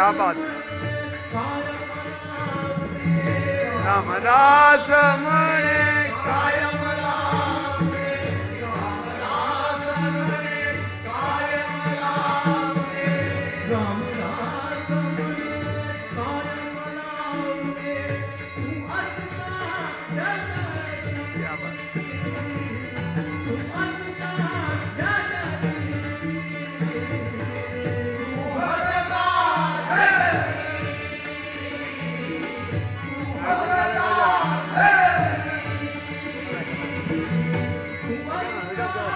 Allahabad Ramdas Mane